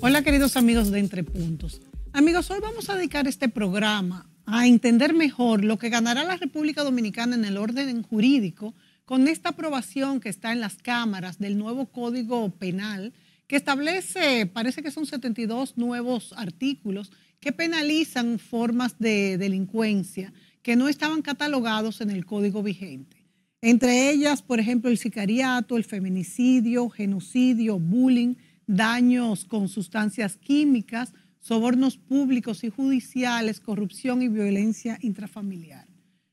Hola queridos amigos de Entre Puntos. Amigos, hoy vamos a dedicar este programa a entender mejor lo que ganará la República Dominicana en el orden jurídico con esta aprobación que está en las cámaras del nuevo Código Penal que establece, parece que son 72 nuevos artículos que penalizan formas de delincuencia que no estaban catalogados en el código vigente. Entre ellas, por ejemplo, el sicariato, el feminicidio, genocidio, bullying, daños con sustancias químicas, sobornos públicos y judiciales, corrupción y violencia intrafamiliar.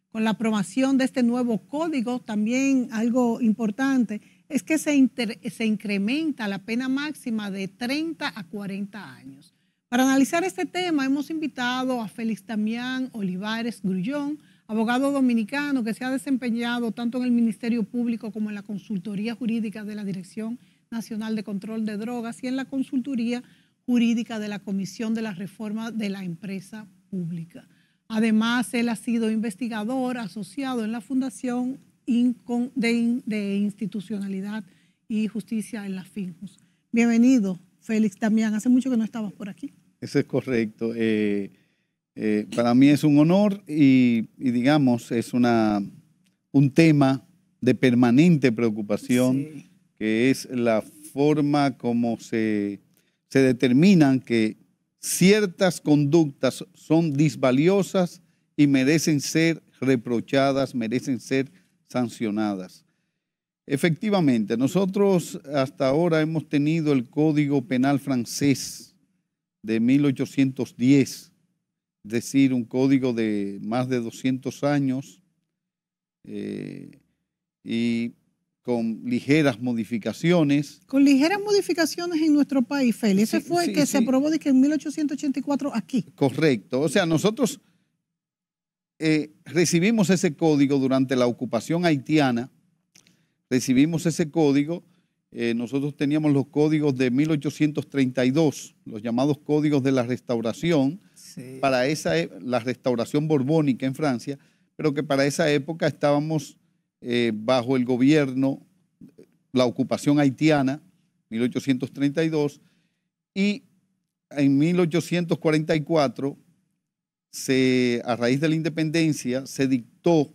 Con la aprobación de este nuevo código, también algo importante es que se, se incrementa la pena máxima de 30 a 40 años. Para analizar este tema hemos invitado a Félix Damián Olivares Grullón, abogado dominicano que se ha desempeñado tanto en el Ministerio Público como en la Consultoría Jurídica de la Dirección Nacional de Control de Drogas y en la consultoría jurídica de la Comisión de la Reforma de la Empresa Pública. Además, él ha sido investigador asociado en la Fundación de, Institucionalidad y Justicia en la FINJUS. Bienvenido, Félix Damián. Hace mucho que no estabas por aquí. Eso es correcto. Eh, eh, para mí es un honor y, digamos, es una, un tema de permanente preocupación. Sí que es la forma como se, se determinan que ciertas conductas son disvaliosas y merecen ser reprochadas, merecen ser sancionadas. Efectivamente, nosotros hasta ahora hemos tenido el Código Penal francés de 1810, es decir, un código de más de 200 años, eh, y con ligeras modificaciones. Con ligeras modificaciones en nuestro país, Félix. Ese fue el que se aprobó en 1884 aquí. Correcto. O sea, nosotros eh, recibimos ese código durante la ocupación haitiana. Recibimos ese código. Eh, nosotros teníamos los códigos de 1832, los llamados códigos de la restauración, para esa, e, la restauración borbónica en Francia, pero que para esa época estábamos eh, bajo el gobierno, la ocupación haitiana, 1832, y en 1844, se, a raíz de la independencia, se dictó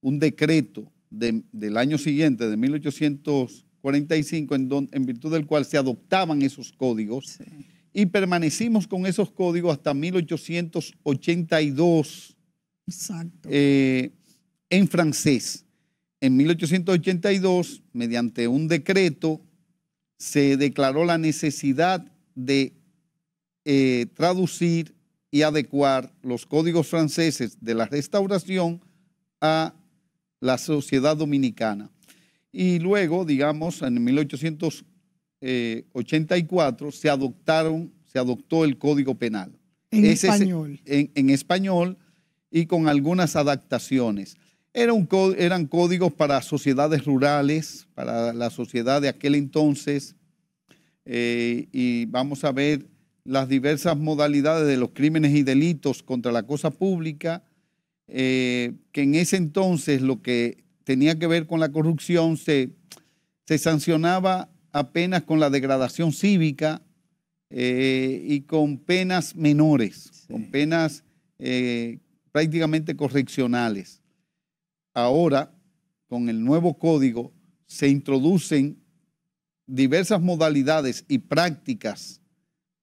un decreto del año siguiente, de 1845, en, en, virtud del cual se adoptaban esos códigos y permanecimos con esos códigos hasta 1882 eh, en francés. En 1882, mediante un decreto, se declaró la necesidad de eh, traducir y adecuar los códigos franceses de la restauración a la sociedad dominicana. Y luego, digamos, en 1884 se adoptaron, se adoptó el Código Penal. En español. en español y con algunas adaptaciones eran códigos para sociedades rurales, para la sociedad de aquel entonces, eh, y vamos a ver las diversas modalidades de los crímenes y delitos contra la cosa pública, eh, que en ese entonces lo que tenía que ver con la corrupción se, se sancionaba apenas con la degradación cívica eh, y con penas menores, con penas prácticamente correccionales. Ahora, con el nuevo código, se introducen diversas modalidades y prácticas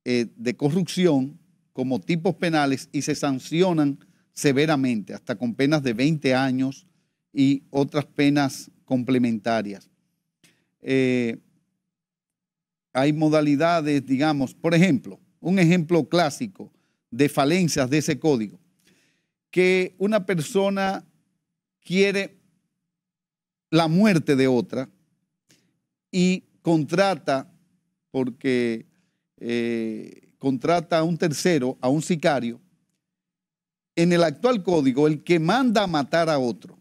eh, de corrupción como tipos penales y se sancionan severamente, hasta con penas de 20 años y otras penas complementarias. Eh, hay modalidades, digamos, por ejemplo, un ejemplo clásico de falencias de ese código, que una persona quiere la muerte de otra y contrata, porque eh, contrata a un tercero, a un sicario, en el actual código, el que manda a matar a otro.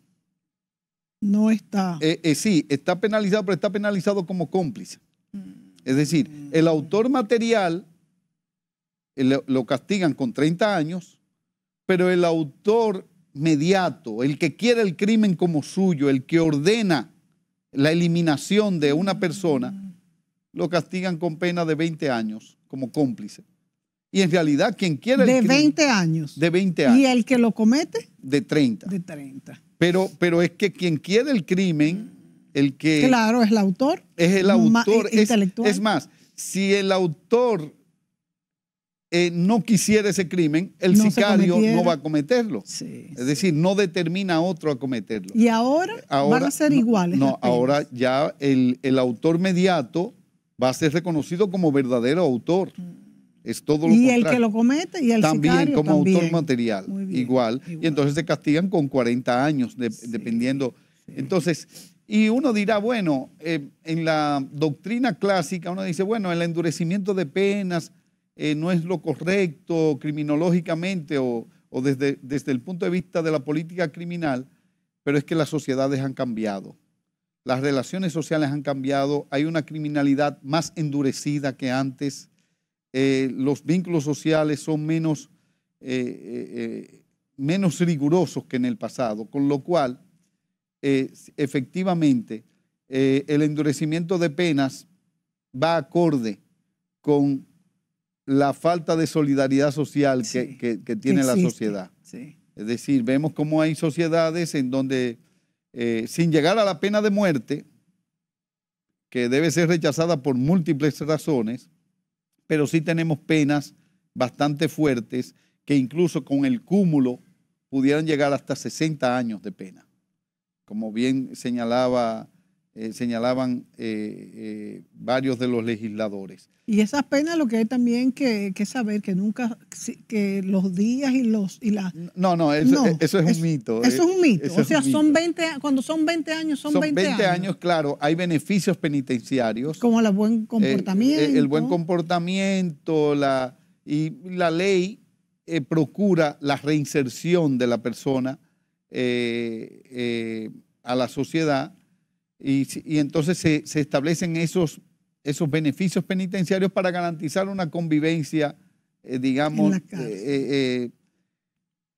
No está. Eh, eh, sí, está penalizado, pero está penalizado como cómplice. Mm. Es decir, el autor material lo, lo castigan con 30 años, pero el autor mediato, el que quiere el crimen como suyo, el que ordena la eliminación de una persona, lo castigan con pena de 20 años como cómplice. Y en realidad quien quiere el De crimen- 20 años. de 20 años, ¿Y el que lo comete? de 30. De 30. Pero, pero es que quien quiere el crimen, el que Claro, es el autor. es el autor, es, intelectual. es más, si el autor eh, no quisiera ese crimen, el No sicario no va a cometerlo. Sí. Es decir, no determina a otro a cometerlo. Y ahora, van a ser no, iguales. No, ahora ya el, el autor mediato va a ser reconocido como verdadero autor. Es todo lo Y el que lo comete y el también sicario como también. autor material, igual. igual. Y entonces se castigan con 40 años, de- dependiendo. Entonces, y uno dirá, bueno, eh, en la doctrina clásica uno dice, bueno, el endurecimiento de penas eh, no es lo correcto criminológicamente o, o desde, desde el punto de vista de la política criminal, pero es que las sociedades han cambiado. Las relaciones sociales han cambiado, hay una criminalidad más endurecida que antes, eh, los vínculos sociales son menos, eh, eh, eh, menos rigurosos que en el pasado, con lo cual, efectivamente, el endurecimiento de penas va acorde con la falta de solidaridad social que, Sí, que- que tiene la sociedad. Sí. Es decir, vemos cómo hay sociedades en donde, eh, sin llegar a la pena de muerte, que debe ser rechazada por múltiples razones, pero sí tenemos penas bastante fuertes que incluso con el cúmulo pudieran llegar hasta 60 años de pena. Como bien señalaba, eh, señalaban eh, eh, varios de los legisladores. Y esas penas lo que hay también que, que saber que nunca, que los días y los y las No, no, eso, No, eso es un mito. Eso es un mito. O sea, son mito. 20, a- cuando son 20 años, son, Son 20, 20 años, claro, hay beneficios penitenciarios. Como el buen comportamiento. el buen comportamiento, la, y la ley procura la reinserción de la persona a la sociedad y, entonces se, se establecen esos, esos beneficios penitenciarios para garantizar una convivencia, eh, digamos, eh, eh,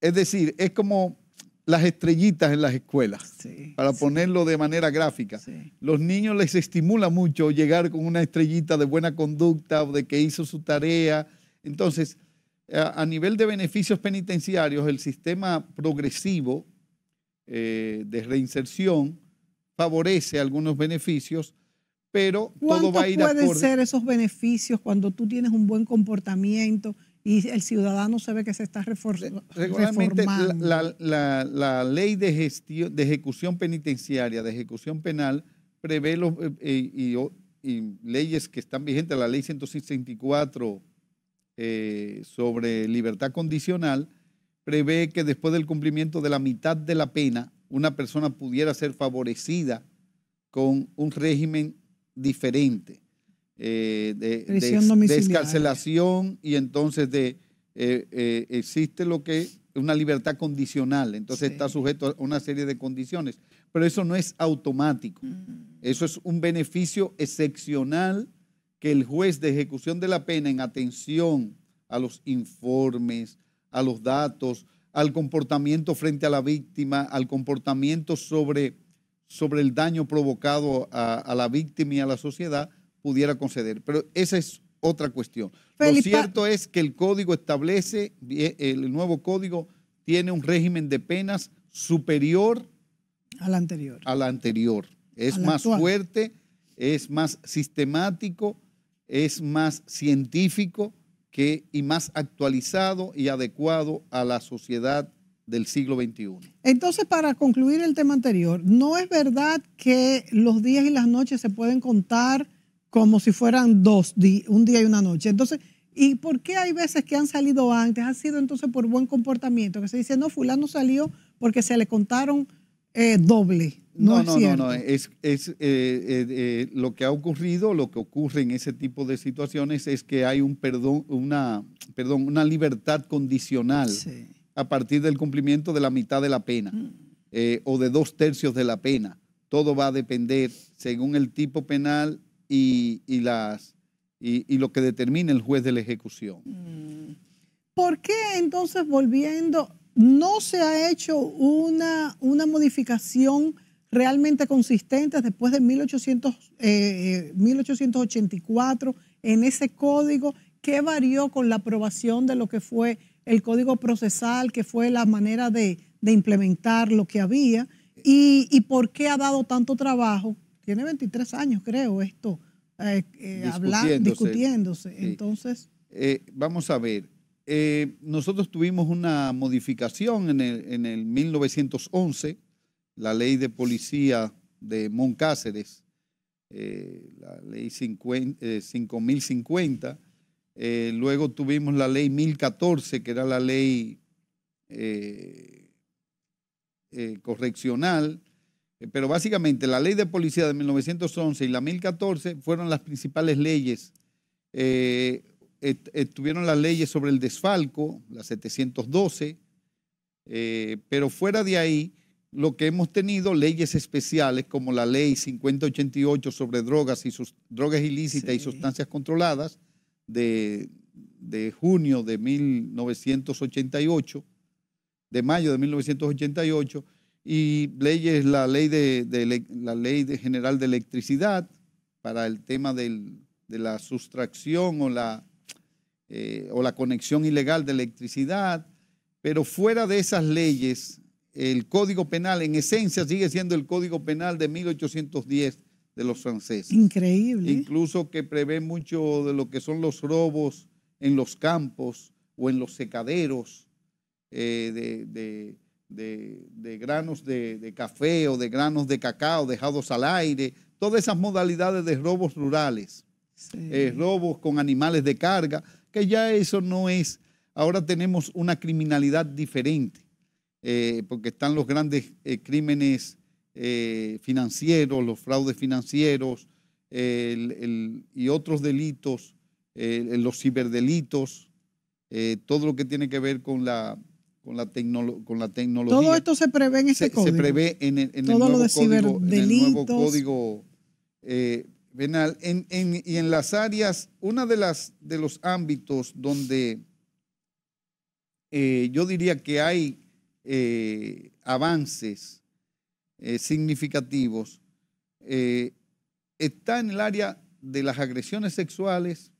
es decir, es como las estrellitas en las escuelas, Sí, para sí, ponerlo de manera gráfica sí. los niños les estimula mucho llegar con una estrellita de buena conducta o de que hizo su tarea. Entonces, a, a nivel de beneficios penitenciarios, el sistema progresivo eh, de reinserción favorece algunos beneficios, pero todo ¿Cuántos va a ir pueden acorde. ser esos beneficios cuando tú tienes un buen comportamiento y el ciudadano se ve que se está refor- Regularmente la, reformando? la- la- la ley de, gestión, de ejecución penitenciaria, de ejecución penal, prevé los, eh, eh, y, leyes que están vigentes, la ley 164 eh, sobre libertad condicional, prevé que después del cumplimiento de la mitad de la pena, una persona pudiera ser favorecida con un régimen diferente eh, de, escarcelación y entonces de eh, eh, existe lo que es una libertad condicional, entonces Sí. está sujeto a una serie de condiciones, pero eso no es automático, eso es un beneficio excepcional que el juez de ejecución de la pena en atención a los informes, a los datos, al comportamiento frente a la víctima, al comportamiento sobre, sobre el daño provocado a, a la víctima y a la sociedad, pudiera conceder. Pero esa es otra cuestión. Lo cierto es que el código establece, el nuevo código tiene un régimen de penas superior al anterior. al anterior. Es Al más actual. fuerte, es más sistemático, es más científico y más actualizado y adecuado a la sociedad del siglo XXI. Entonces, para concluir el tema anterior, ¿no es verdad que los días y las noches se pueden contar como si fueran dos, un día y una noche? Entonces, ¿y por qué hay veces que han salido antes? Ha sido entonces por buen comportamiento, que se dice, no, fulano salió porque se le contaron eh, doble. No, No, es no, no, Es, es, eh, eh, eh, lo que ha ocurrido, lo que ocurre en ese tipo de situaciones es que hay un perdón, una, perdón, una libertad condicional Sí. a partir del cumplimiento de la mitad de la pena Mm. eh, o de dos tercios de la pena. Todo va a depender según el tipo penal y, y las, y, lo que determina el juez de la ejecución. Mm. ¿Por qué entonces volviendo, no se ha hecho una, una modificación realmente consistente después de 1800, 1884 eh, en ese código? ¿Qué varió con la aprobación de lo que fue el código procesal, que fue la manera de, implementar lo que había? Y, por qué ha dado tanto trabajo? Tiene 23 años, creo, esto, eh, eh discutiéndose. Entonces. Eh, vamos a ver. Eh, nosotros tuvimos una modificación en el, en el 1911, la ley de policía de Moncáceres, la ley 5050 eh, luego tuvimos la ley 1014, que era la ley eh, eh, correccional, pero básicamente la ley de policía de 1911 y la 1014 fueron las principales leyes. estuvieron las leyes sobre el desfalco, la 712, pero fuera de ahí, lo que hemos tenido, leyes especiales como la ley 5088 sobre drogas y sus drogas ilícitas y sustancias controladas, de, junio de 1988, de mayo de 1988, y leyes, la ley, de, la ley de general de electricidad para el tema de la sustracción o la, eh, o la conexión ilegal de electricidad, pero fuera de esas leyes, el Código Penal en esencia sigue siendo el Código Penal de 1810 de los franceses. Increíble. Incluso que prevé mucho de lo que son los robos en los campos o en los secaderos eh, de, granos de, café o de granos de cacao dejados al aire, todas esas modalidades de robos rurales, eh, robos con animales de carga, que ya eso no es, ahora tenemos una criminalidad diferente, eh, porque están los grandes crímenes eh, financieros, los fraudes financieros y otros delitos, los ciberdelitos, eh, todo lo que tiene que ver con la, con la, con la tecnología. Todo esto se prevé en ese código. Se prevé en el, nuevo, código, eh, penal. y en las áreas, una de las de los ámbitos donde yo diría que hay avances eh, significativos, eh, está en el área de las agresiones sexuales,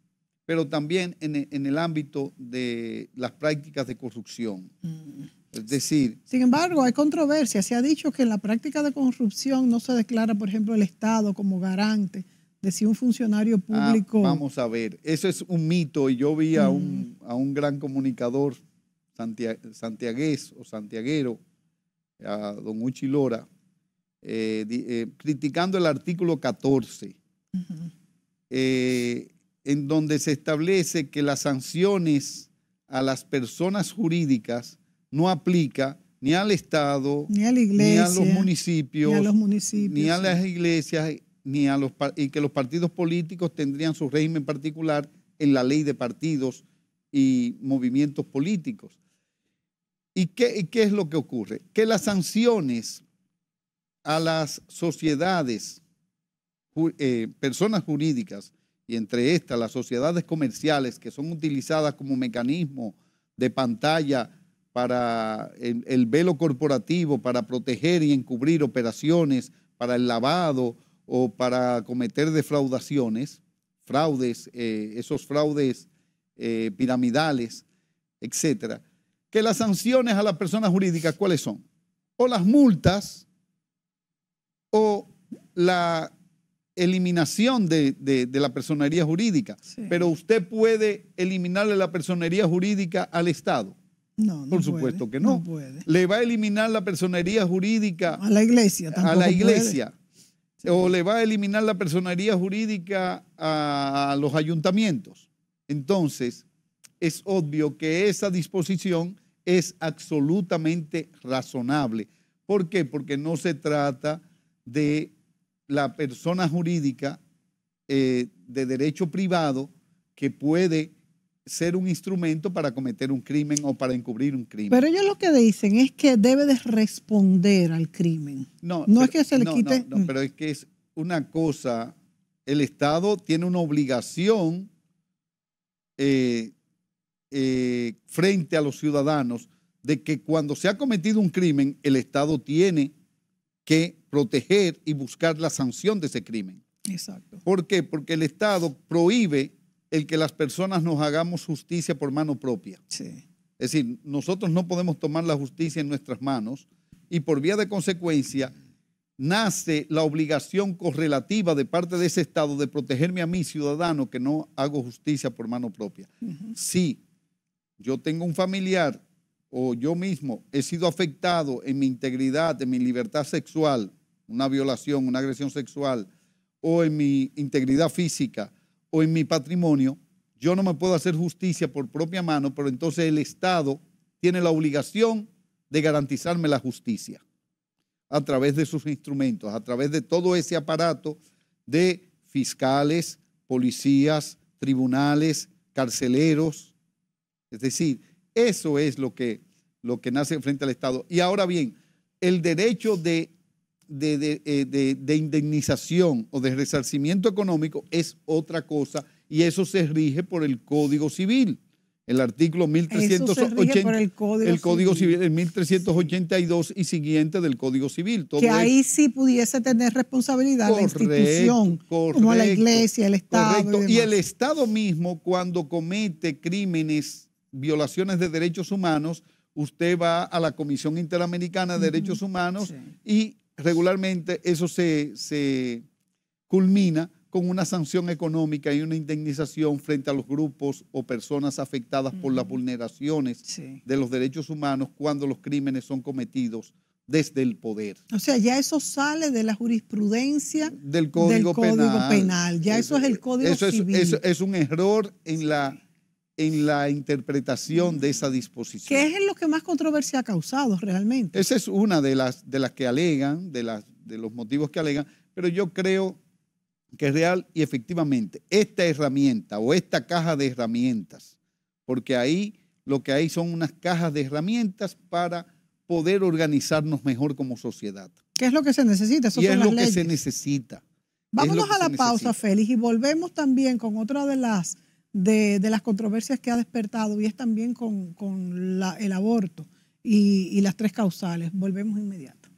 pero también en, el ámbito de las prácticas de corrupción. Mm. Es decir... Sin embargo, hay controversia. Se ha dicho que en la práctica de corrupción no se declara, por ejemplo, el Estado como garante de si un funcionario ah, público... vamos a ver, eso es un mito y yo vi a, un, mm. a un gran comunicador santiagués o santiaguero, a don Uchi Lora, eh, eh, criticando el artículo 14, eh, en donde se establece que las sanciones a las personas jurídicas no aplica ni al Estado, ni a, la iglesia, ni a los municipios, ni a, los municipios, ni a las iglesias, ni a los y que los partidos políticos tendrían su régimen particular en la ley de partidos y movimientos políticos. ¿Y qué, qué es lo que ocurre? Que las sanciones a las sociedades, eh, personas jurídicas, y entre estas las sociedades comerciales que son utilizadas como mecanismo de pantalla para el, velo corporativo, para proteger y encubrir operaciones, para el lavado o para cometer defraudaciones, fraudes, eh, esos fraudes eh, piramidales, etcétera, que las sanciones a las personas jurídicas, ¿cuáles son? O las multas, o la eliminación de, la personería jurídica. Pero usted puede eliminarle la personería jurídica al Estado. No, no Por supuesto que no. puede. Le va a eliminar la personería jurídica a la iglesia. A la iglesia. O le va a eliminar la personería jurídica a los ayuntamientos. Entonces, es obvio que esa disposición es absolutamente razonable. ¿Por qué? Porque no se trata de la persona jurídica eh, de derecho privado que puede ser un instrumento para cometer un crimen o para encubrir un crimen. Pero ellos lo que dicen es que debe de responder al crimen. No, no es que se le quite. No, pero es que es una cosa el Estado tiene una obligación eh, eh, frente a los ciudadanos de que cuando se ha cometido un crimen, el Estado tiene que proteger y buscar la sanción de ese crimen. Exacto. ¿Por qué? Porque el Estado prohíbe el que las personas nos hagamos justicia por mano propia. Sí. Es decir, nosotros no podemos tomar la justicia en nuestras manos y por vía de consecuencia nace la obligación correlativa de parte de ese Estado de protegerme a mí, ciudadano, que no hago justicia por mano propia. Si yo tengo un familiar o yo mismo he sido afectado en mi integridad, en mi libertad sexual, una violación, una agresión sexual, o en mi integridad física, o en mi patrimonio, yo no me puedo hacer justicia por propia mano, pero entonces el Estado tiene la obligación de garantizarme la justicia a través de sus instrumentos, a través de todo ese aparato de fiscales, policías, tribunales, carceleros. Es decir, eso es lo que, lo que nace frente al Estado. Y ahora bien, el derecho de, de, eh, indemnización o de resarcimiento económico es otra cosa y eso se rige por el Código Civil el artículo 1380, el Código, el Código Civil, el 1382 y siguiente del Código Civil. que ahí sí pudiese tener responsabilidad la institución, como la iglesia, el Estado. Y, el Estado mismo, cuando comete crímenes, violaciones de derechos humanos, usted va a la Comisión Interamericana de Derechos Humanos y regularmente eso se, se culmina con una sanción económica y una indemnización frente a los grupos o personas afectadas por las vulneraciones de los derechos humanos cuando los crímenes son cometidos desde el poder. O sea, ya eso sale de la jurisprudencia del Código, penal. Ya eso es el Código eso Civil. Es, eso es un error en la, en la interpretación de esa disposición. ¿Qué es lo que más controversia ha causado realmente? Esa es una de las, de las que alegan, de, las, de los motivos que alegan, pero yo creo que es real y efectivamente esta herramienta o esta caja de herramientas, porque ahí lo que hay son unas cajas de herramientas para poder organizarnos mejor como sociedad. ¿Qué es lo que se necesita? y es lo que se necesita. Vámonos a la pausa, Félix, y volvemos también con otra de las, de, las controversias que ha despertado y es también con, el aborto y, y las tres causales. Volvemos inmediato.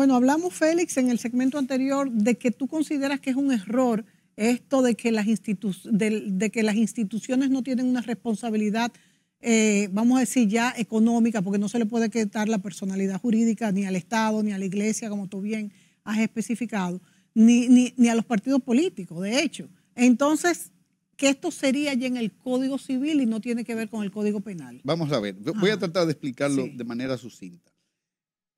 Bueno, hablamos, Félix, en el segmento anterior de que tú consideras que es un error esto de que las, de, que las instituciones no tienen una responsabilidad, eh, vamos a decir ya económica, porque no se le puede quitar la personalidad jurídica ni al Estado, ni a la Iglesia, como tú bien has especificado, ni, ni, a los partidos políticos, de hecho. Entonces, que esto sería ya en el Código Civil y no tiene que ver con el Código Penal. Vamos a ver, voy a tratar de explicarlo de manera sucinta.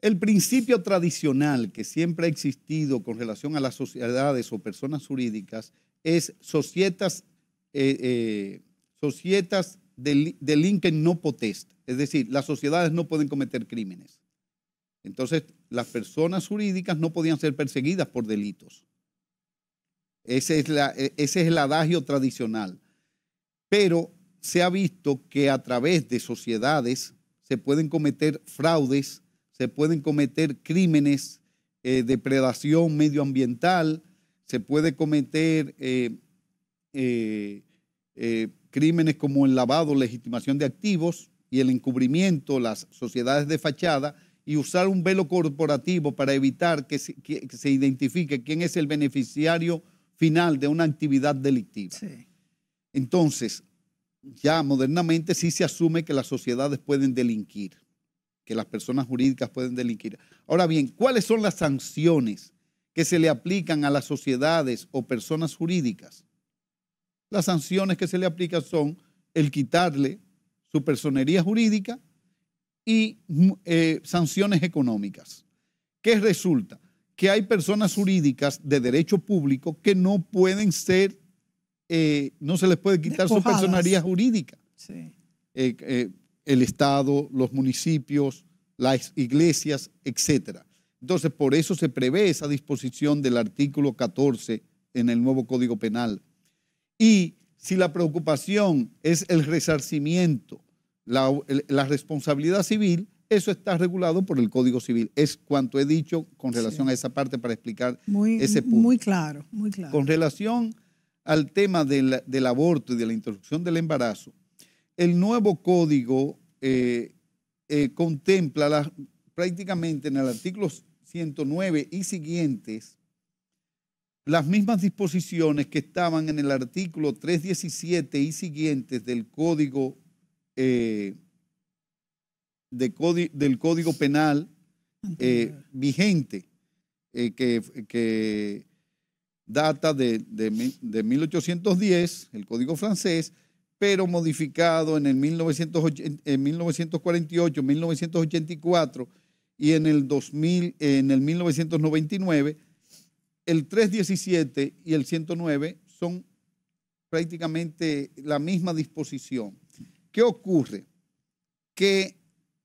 El principio tradicional que siempre ha existido con relación a las sociedades o personas jurídicas es societas, eh, eh, societas delinquen no potest, es decir, las sociedades no pueden cometer crímenes. Entonces, las personas jurídicas no podían ser perseguidas por delitos. Ese es, e, ese es el adagio tradicional. Pero se ha visto que a través de sociedades se pueden cometer fraudes se pueden cometer crímenes eh, de predación medioambiental, se puede cometer eh, eh, crímenes como el lavado, legitimación de activos y el encubrimiento, las sociedades de fachada, y usar un velo corporativo para evitar que se, identifique quién es el beneficiario final de una actividad delictiva. Entonces, ya modernamente sí se asume que las sociedades pueden delinquir que las personas jurídicas pueden delinquir. Ahora bien, ¿cuáles son las sanciones que se le aplican a las sociedades o personas jurídicas? Las sanciones que se le aplican son el quitarle su personería jurídica y eh, sanciones económicas. ¿Qué resulta? que hay personas jurídicas de derecho público que no pueden ser, eh, no se les puede quitar su personalidad jurídica. Eh, eh, el Estado, los municipios, las iglesias, etcétera. Entonces, por eso se prevé esa disposición del artículo 14 en el nuevo Código Penal. Y si la preocupación es el resarcimiento, la, responsabilidad civil, eso está regulado por el Código Civil. Es cuanto he dicho con relación a esa parte para explicar ese punto. Muy claro, muy claro. Con relación al tema del, aborto y de la interrupción del embarazo, el nuevo código eh, eh, contempla prácticamente en el artículo 109 y siguientes las mismas disposiciones que estaban en el artículo 317 y siguientes del Código, eh, del Código Penal eh, vigente, eh, que, data de, de, 1810, el Código francés, pero modificado en el en 1948, 1984 y en el, 2000, en el 1999 el 317 y el 109 son prácticamente la misma disposición. ¿Qué ocurre? Que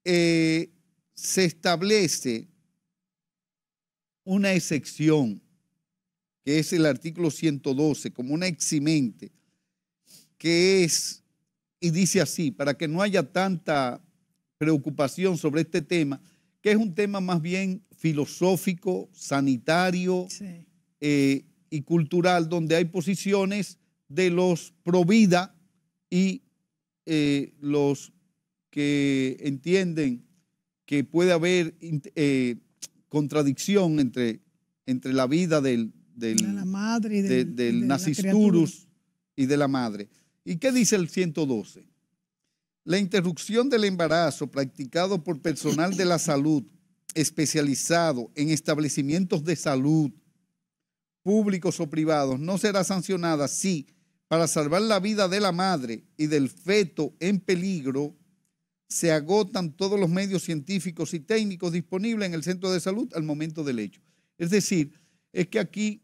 eh, se establece una excepción, que es el artículo 112, como una eximente, que es, y dice así, para que no haya tanta preocupación sobre este tema, que es un tema más bien filosófico, sanitario, eh, y cultural donde hay posiciones de los pro vida y eh, los que entienden que puede haber eh, contradicción entre, entre la vida del, del, la madre y del, del nacisturus y de la madre. ¿Y qué dice el 112? La interrupción del embarazo practicado por personal de la salud especializado en establecimientos de salud públicos o privados, no será sancionada si, para salvar la vida de la madre y del feto en peligro, se agotan todos los medios científicos y técnicos disponibles en el centro de salud al momento del hecho. Es decir, es que aquí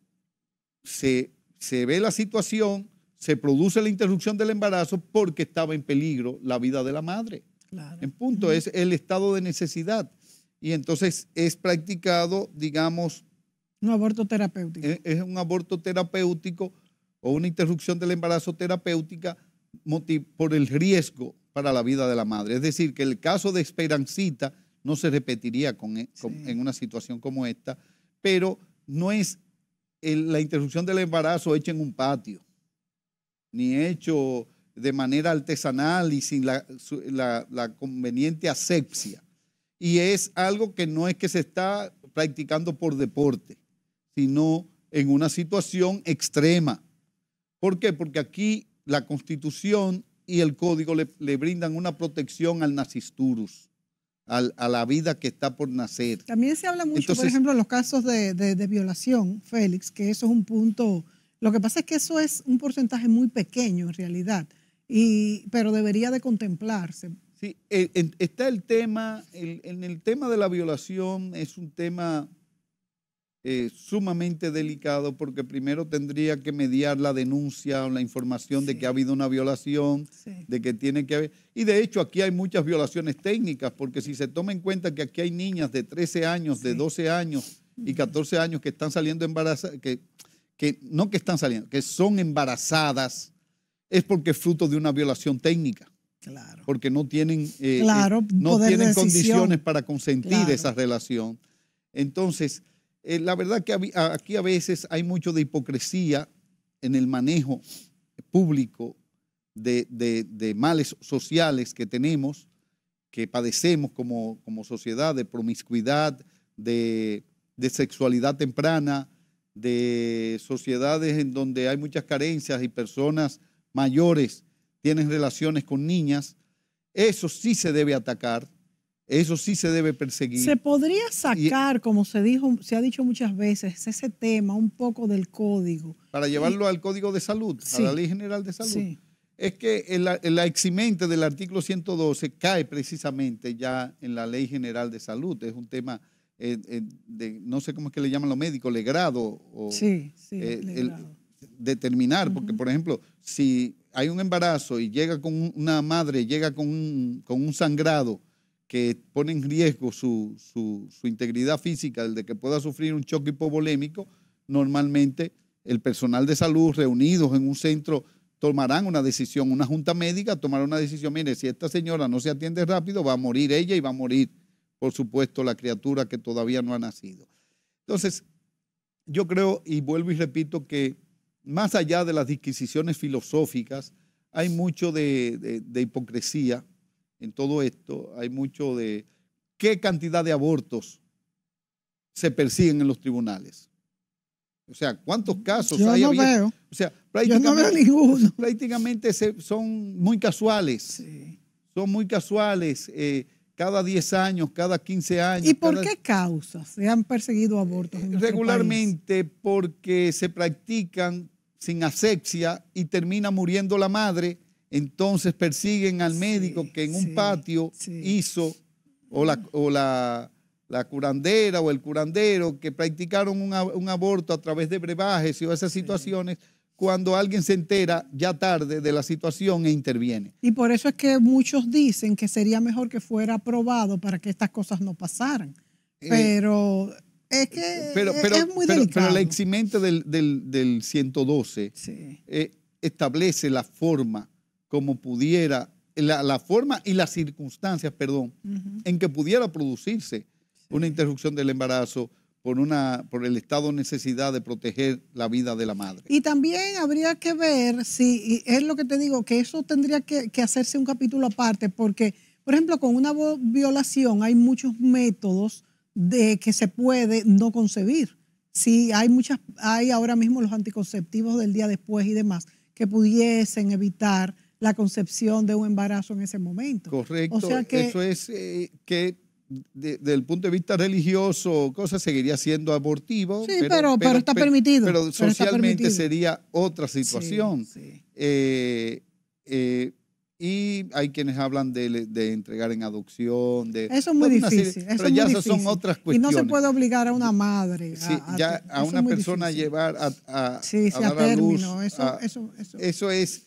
se, se ve la situación, se produce la interrupción del embarazo porque estaba en peligro la vida de la madre. En punto, es el estado de necesidad. Y entonces es practicado, digamos, un aborto terapéutico. Es, un aborto terapéutico o una interrupción del embarazo terapéutica por el riesgo para la vida de la madre. Es decir, que el caso de Esperancita no se repetiría con, e, en una situación como esta, pero no es la interrupción del embarazo hecha en un patio, ni hecho de manera artesanal y sin la, la conveniente asepsia. Y es algo que no es que se está practicando por deporte sino en una situación extrema. ¿Por qué? Porque aquí la constitución y el código le, brindan una protección al nacisturus, a la vida que está por nacer. También se habla mucho, por ejemplo, en los casos de, violación, Félix, que eso es un punto, lo que pasa es que eso es un porcentaje muy pequeño en realidad, y, pero debería de contemplarse. Sí, está el tema, en el tema de la violación es un tema eh, sumamente delicado porque primero tendría que mediar la denuncia o la información de que ha habido una violación, de que tiene que haber... Y de hecho aquí hay muchas violaciones técnicas porque si se toma en cuenta que aquí hay niñas de 13 años, de 12 años y 14 años que están saliendo embarazadas, que, que no que están saliendo, que son embarazadas, es porque es fruto de una violación técnica. Claro. Porque no tienen, eh, eh, no tienen condiciones para consentir esa relación. Entonces, eh, la verdad que aquí a veces hay mucho de hipocresía en el manejo público de, males sociales que tenemos, que padecemos como, sociedad, de promiscuidad, de, sexualidad temprana, de sociedades en donde hay muchas carencias y personas mayores tienen relaciones con niñas. Eso sí se debe atacar eso sí se debe perseguir. Se podría sacar, como se dijo, se ha dicho muchas veces, ese tema un poco del código. Para llevarlo al código de salud, a la ley general de salud. Es que la eximente del artículo 112 cae precisamente ya en la ley general de salud. Es un tema eh, eh, de, no sé cómo es que le llaman los médicos, legrado. O, sí, sí, determinar, porque por ejemplo, si hay un embarazo y llega con una madre, llega con un, con un sangrado que pone en riesgo su, su, su, integridad física, el de que pueda sufrir un choque hipovolémico, normalmente el personal de salud reunidos en un centro tomarán una decisión, una junta médica tomará una decisión, mire, si esta señora no se atiende rápido, va a morir ella y va a morir, por supuesto, la criatura que todavía no ha nacido. Entonces, yo creo, y vuelvo y repito, que más allá de las disquisiciones filosóficas, hay mucho de, hipocresía en todo esto, hay mucho de qué cantidad de abortos se persiguen en los tribunales. O sea, ¿cuántos casos hay? No veo. O sea, prácticamente, prácticamente son muy casuales. Son muy casuales. Eh, cada 10 años, cada 15 años. ¿Y por qué causas se han perseguido abortos? En regularmente porque se practican sin asepsia y termina muriendo la madre, entonces persiguen al médico que en un patio hizo, o, la, o la, curandera o el curandero que practicaron un aborto a través de brebajes y esas situaciones, cuando alguien se entera ya tarde de la situación e interviene. Y por eso es que muchos dicen que sería mejor que fuera aprobado para que estas cosas no pasaran. Eh, Pero es que pero, pero, es muy pero, Pero la eximente del, del, 112 eh, establece la forma como pudiera, la, forma y las circunstancias, perdón, en que pudiera producirse una interrupción del embarazo por, una, por el estado de necesidad de proteger la vida de la madre. Y también habría que ver si, es lo que te digo, que eso tendría que, que hacerse un capítulo aparte, porque, por ejemplo, con una violación hay muchos métodos de que se puede no concebir. Sí, hay muchas, hay ahora mismo los anticonceptivos del día después y demás que pudiesen evitar la concepción de un embarazo en ese momento. Correcto. O sea que, Eso es eh, que desde el punto de vista religioso, cosa seguiría siendo abortivo. Sí, pero, pero, está permitido. Pero, socialmente sería otra situación. Eh, eh, y hay quienes hablan de, entregar en adopción. De, eso es muy difícil. pero ya esas son otras cuestiones. Y no se puede obligar a una madre. A, ya a una persona a llevar a, a, sí, sí, a, término. eso, eso, eso. eso es.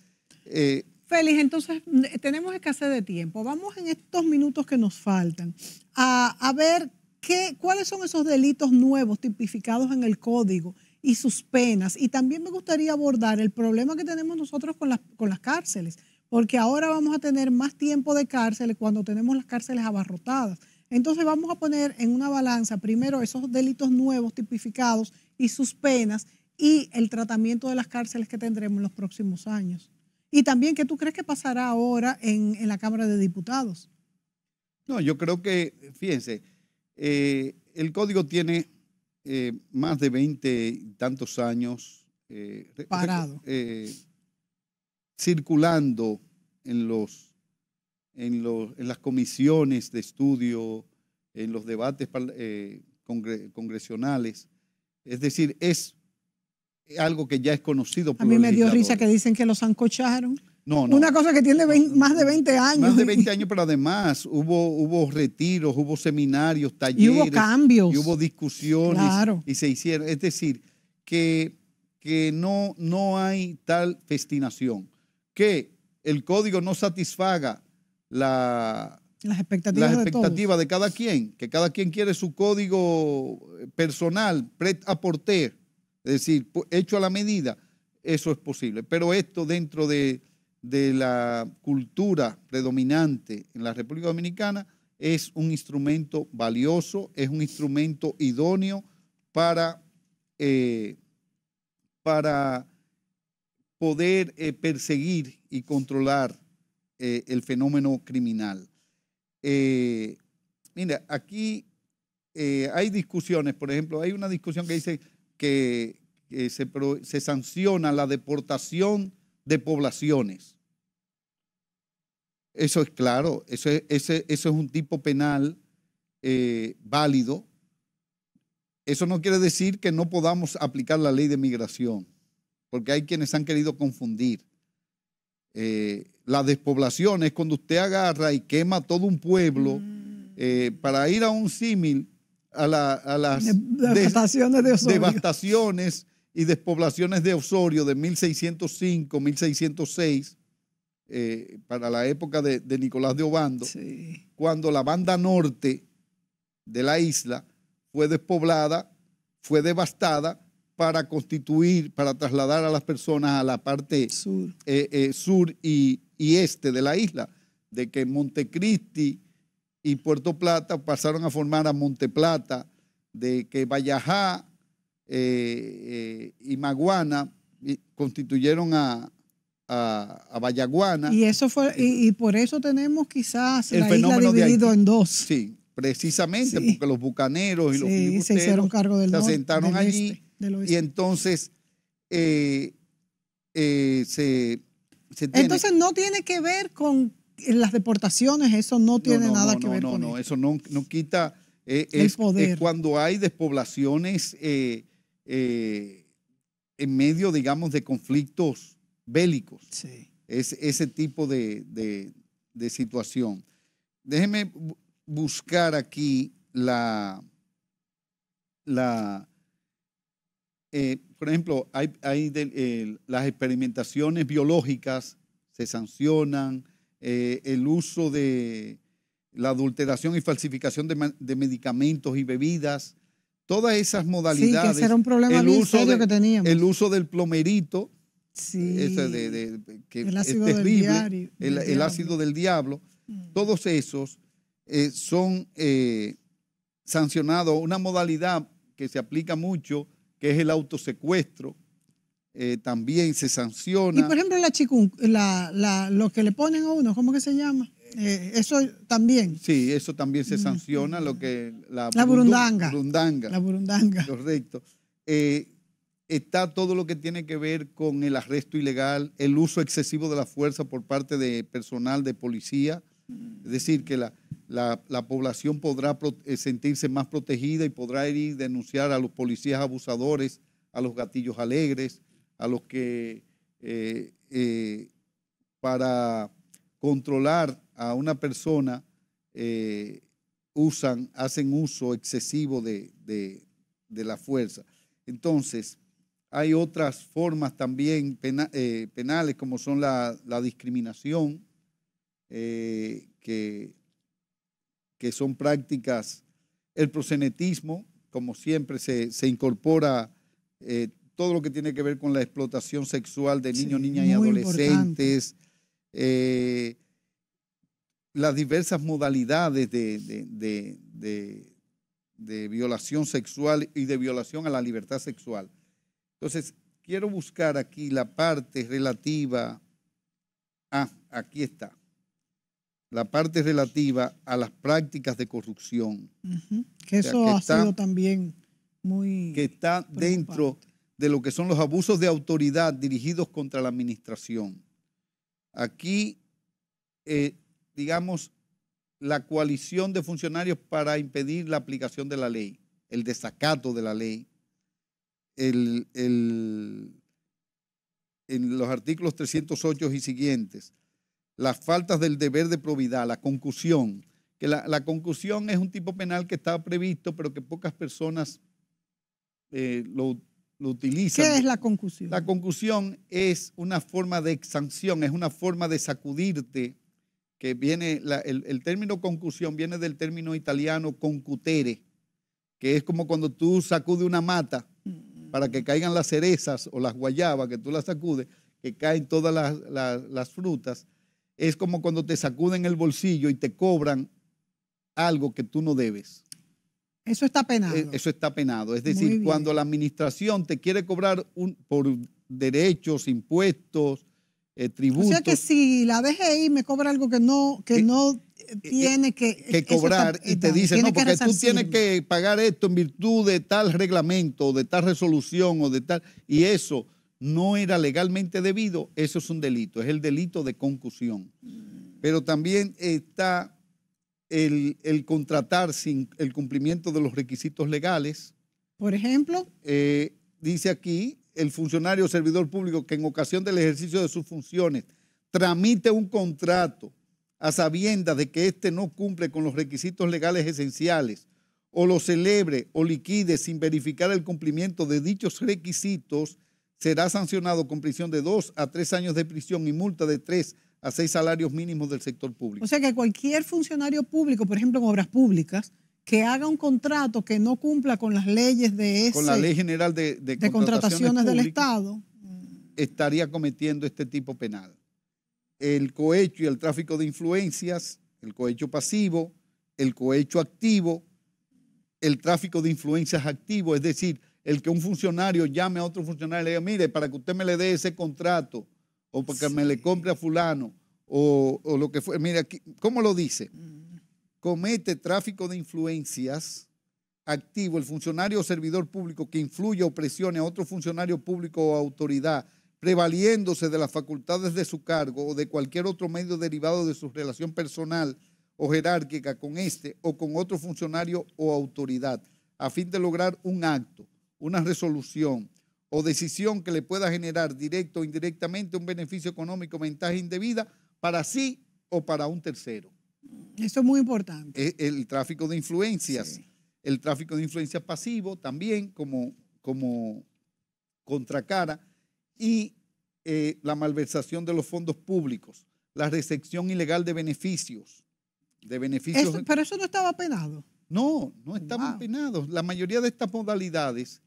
Eh, Félix, entonces tenemos escasez de tiempo. Vamos en estos minutos que nos faltan a, ver qué, cuáles son esos delitos nuevos tipificados en el código y sus penas. Y también me gustaría abordar el problema que tenemos nosotros con las, con las cárceles porque ahora vamos a tener más tiempo de cárcel cuando tenemos las cárceles abarrotadas. Entonces vamos a poner en una balanza primero esos delitos nuevos tipificados y sus penas y el tratamiento de las cárceles que tendremos en los próximos años. Y también, ¿qué tú crees que pasará ahora en, la Cámara de Diputados? No, yo creo que, fíjense, eh, el código tiene eh, más de 20 y tantos años. Eh, Parado circulando en, los, en, los, en las comisiones de estudio, en los debates congresionales. Es decir, es algo que ya es conocido por A mí me dio risa que dicen que los ancocharon. No, no. Una cosa que tiene más de 20 años. Más de 20 años, pero además hubo, hubo retiros, hubo seminarios, talleres. Y hubo cambios. Y hubo discusiones. Claro. Y se hicieron. Es decir, que, que no, no hay tal festinación que el código no satisfaga la, las expectativas, de, cada quien, que cada quien quiere su código personal, pret a es decir, hecho a la medida, eso es posible. Pero esto dentro de, la cultura predominante en la República Dominicana es un instrumento valioso, es un instrumento idóneo para, eh, para poder eh, perseguir y controlar eh, el fenómeno criminal. Mira, aquí hay discusiones, por ejemplo, hay una discusión que dice que, se, sanciona la deportación de poblaciones. Eso es claro, eso es, eso es un tipo penal válido. Eso no quiere decir que no podamos aplicar la ley de migración porque hay quienes han querido confundir. Eh, la despoblación es cuando usted agarra y quema todo un pueblo. Mm. Eh, para ir a un símil, a, las devastaciones de Osorio. devastaciones y despoblaciones de Osorio de 1605, 1606, eh, para la época de, Nicolás de Obando, cuando la banda norte de la isla fue despoblada, fue devastada para constituir, para trasladar a las personas a la parte sur, eh, eh, sur y, y, este de la isla, de que Montecristi y Puerto Plata pasaron a formar a Monteplata, de que Vallajá eh, y Maguana constituyeron a, a, Vallaguana. Y eso fue, y, por eso tenemos quizás el la isla dividido en dos. Sí, precisamente, porque los bucaneros y los se hicieron cargo del se asentaron allí y entonces eh, eh, se, Entonces no tiene que ver con las deportaciones, eso no tiene nada que ver con eso. No, eso no, no quita eh, el poder. Es cuando hay despoblaciones en medio, digamos, de conflictos bélicos. Sí. Es ese tipo de, de situación. Déjeme buscar aquí la, la, eh, por ejemplo, hay, hay las experimentaciones biológicas se sancionan, eh, el uso de la adulteración y falsificación de, medicamentos y bebidas, todas esas modalidades. Sí, que era un problema el uso que teníamos. El uso del plomerito, sí, que el ácido es terrible, el, ácido del diablo, mm. todos esos eh, son sancionados, una modalidad que se aplica mucho que es el autosecuestro, eh, también se sanciona. Y por ejemplo, la, la, lo que le ponen a uno, ¿cómo que se llama? Eh, eso también. Sí, eso también se sanciona, lo que la, burundanga. La burundanga. Correcto. Eh, está todo lo que tiene que ver con el arresto ilegal, el uso excesivo de la fuerza por parte de personal de policía, es decir, que la, la, población podrá eh, sentirse más protegida y podrá ir y denunciar a los policías abusadores, a los gatillos alegres, a los que eh, eh, para controlar a una persona usan, hacen uso excesivo de, la fuerza. Entonces, hay otras formas también penales como son la, discriminación, que que son prácticas, el prosenetismo, como siempre se, incorpora eh, todo lo que tiene que ver con la explotación sexual de niños, niñas y adolescentes, eh, las diversas modalidades de, de, violación sexual y de violación a la libertad sexual. Entonces, quiero buscar aquí la parte relativa. Ah, aquí está la parte relativa a las prácticas de corrupción. Que eso ha sido también muy... Que está dentro de lo que son los abusos de autoridad dirigidos contra la administración. Aquí, eh, digamos, la coalición de funcionarios para impedir la aplicación de la ley, el desacato de la ley, el, en los artículos 308 y siguientes, las faltas del deber de probidad, la concusión, que la, concusión es un tipo penal que está previsto, pero que pocas personas eh, lo, utilizan. ¿Qué es la concusión? La concusión es una forma de exsanción, es una forma de sacudirte, que viene, el, el, término concusión viene del término italiano concutere, que es como cuando tú sacudes una mata mm. para que caigan las cerezas o las guayabas, que tú las sacudes, que caen todas las, las frutas es como cuando te sacuden el bolsillo y te cobran algo que tú no debes. Eso está penado. E, eso está penado. Es decir, cuando la administración te quiere cobrar un, por derechos, impuestos, eh, tributos. O sea que si la DGI me cobra algo que no, que no tiene que, cobrar y te dice, no, porque tú tienes que pagar esto en virtud de tal reglamento, de tal resolución o de tal, y eso no era legalmente debido, eso es un delito, es el delito de concusión. Pero también está el, contratar sin el cumplimiento de los requisitos legales. Por ejemplo. Eh, dice aquí, el funcionario o servidor público que en ocasión del ejercicio de sus funciones tramite un contrato a sabiendas de que éste no cumple con los requisitos legales esenciales o lo celebre o liquide sin verificar el cumplimiento de dichos requisitos, será sancionado con prisión de dos a tres años de prisión y multa de tres a seis salarios mínimos del sector público. O sea que cualquier funcionario público, por ejemplo en obras públicas, que haga un contrato que no cumpla con las leyes de ese, con la ley general de, de contrataciones, del Estado, estaría cometiendo este tipo penal. El cohecho y el tráfico de influencias, el cohecho pasivo, el cohecho activo, el tráfico de influencias activo, es decir, el que un funcionario llame a otro funcionario y le diga, mire, para que usted me le dé ese contrato, o para que me le compre a fulano, o, lo que fue. Mire, ¿cómo lo dice? Comete tráfico de influencias activo el funcionario o servidor público que influye o presione a otro funcionario público o autoridad prevaliéndose de las facultades de su cargo o de cualquier otro medio derivado de su relación personal o jerárquica con este o con otro funcionario o autoridad, a fin de lograr un acto, una resolución o decisión que le pueda generar directo o indirectamente un beneficio económico, ventaja indebida para sí o para un tercero. Eso es muy importante. El, tráfico de influencias, el tráfico de influencias pasivo también como, como contracara y eh, la malversación de los fondos públicos, la recepción ilegal de beneficios. De beneficios. pero eso no estaba penado. No, no estaban penados. La mayoría de estas modalidades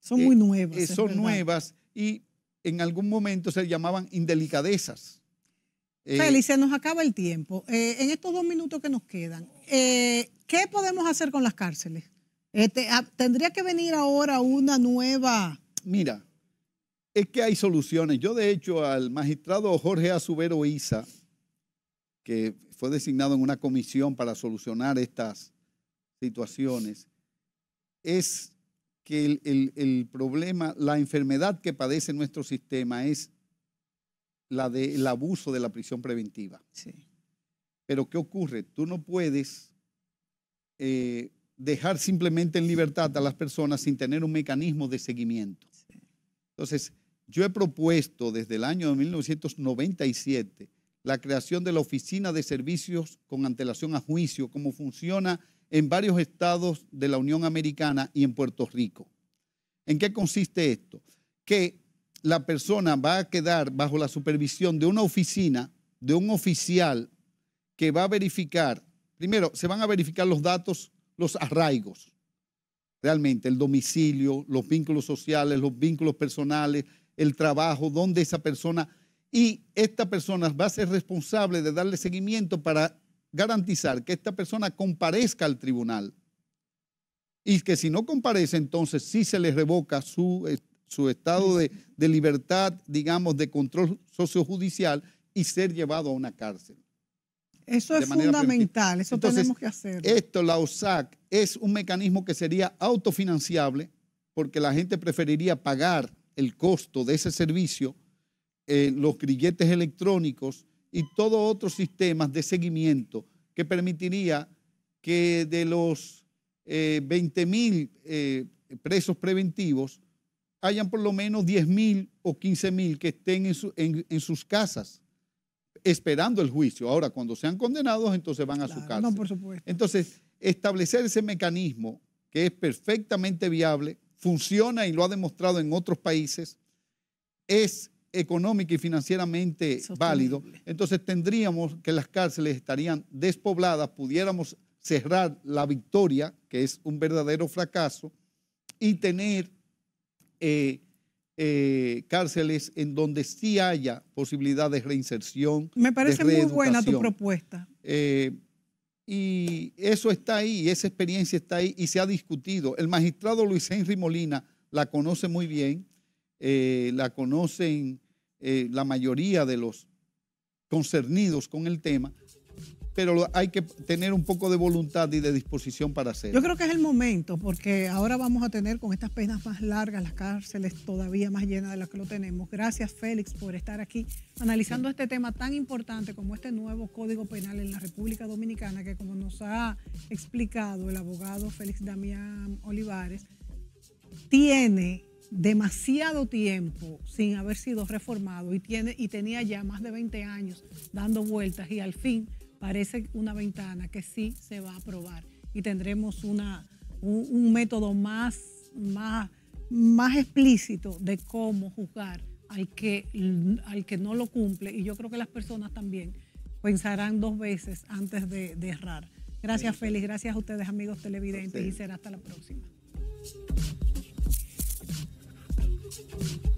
son muy eh, nuevas. Eh, son nuevas y en algún momento se llamaban indelicadezas. Félix, se nos acaba el tiempo. en estos dos minutos que nos quedan, ¿qué podemos hacer con las cárceles? Este, ah, ¿Tendría que venir ahora una nueva? Mira, es que hay soluciones. Yo, de hecho, al magistrado Jorge Azubero Isa, que fue designado en una comisión para solucionar estas situaciones, es que el, problema, la enfermedad que padece nuestro sistema es la del abuso de la prisión preventiva. Sí. Pero ¿qué ocurre? Tú no puedes eh, dejar simplemente en libertad a las personas sin tener un mecanismo de seguimiento. Entonces, yo he propuesto desde el año de 1997 la creación de la Oficina de Servicios con antelación a juicio, como funciona en varios estados de la Unión Americana y en Puerto Rico. ¿En qué consiste esto? Que la persona va a quedar bajo la supervisión de una oficina, de un oficial que va a verificar, primero, se van a verificar los datos, los arraigos, realmente, el domicilio, los vínculos sociales, los vínculos personales, el trabajo, donde esa persona, y esta persona va a ser responsable de darle seguimiento para garantizar que esta persona comparezca al tribunal. Y que si no comparece, entonces sí se le revoca su, eh, su estado de, libertad, digamos, de control sociojudicial y ser llevado a una cárcel. Eso es fundamental, eso tenemos que hacer. Esto, la OSAC, es un mecanismo que sería autofinanciable porque la gente preferiría pagar el costo de ese servicio, eh, los grilletes electrónicos y todos otros sistemas de seguimiento que permitiría que de los 20 eh, mil eh, presos preventivos hayan por lo menos 10 mil o 15 mil que estén en, sus casas esperando el juicio. Ahora, cuando sean condenados, entonces van a su casa. No, por supuesto. Entonces, establecer ese mecanismo que es perfectamente viable, funciona y lo ha demostrado en otros países, es económica y financieramente válido, entonces tendríamos que las cárceles estarían despobladas, pudiéramos cerrar la victoria, que es un verdadero fracaso, y tener eh, eh, cárceles en donde sí haya posibilidad de reinserción. Me parece muy buena tu propuesta. Eh, y eso está ahí, esa experiencia está ahí y se ha discutido. El magistrado Luis Henry Molina la conoce muy bien, eh, la conocen eh, la mayoría de los concernidos con el tema pero hay que tener un poco de voluntad y de disposición para hacerlo. Yo creo que es el momento, porque ahora vamos a tener con estas penas más largas las cárceles todavía más llenas de las que lo tenemos. Gracias, Félix, por estar aquí analizando este tema tan importante como este nuevo Código Penal en la República Dominicana, que como nos ha explicado el abogado Félix Damián Olivares, tiene demasiado tiempo sin haber sido reformado y, tiene, y tenía ya más de 20 años dando vueltas y al fin parece una ventana que sí se va a aprobar y tendremos una, un, método más, más, más explícito de cómo juzgar al que, al que no lo cumple. Y yo creo que las personas también pensarán dos veces antes de, errar. Gracias, Félix. Gracias a ustedes, amigos televidentes. Y será hasta la próxima. Thank you.